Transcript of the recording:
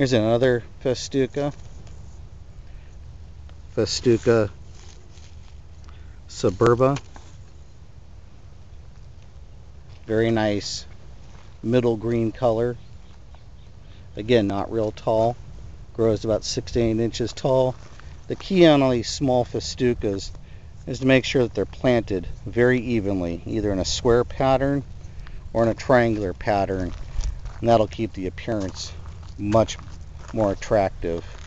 Here's another festuca. Festuca Superba. Very nice middle green color. Again, not real tall. Grows about six to eight inches tall. The key on all these small festucas is to make sure that they're planted very evenly, either in a square pattern or in a triangular pattern. And that'll keep the appearance much more attractive.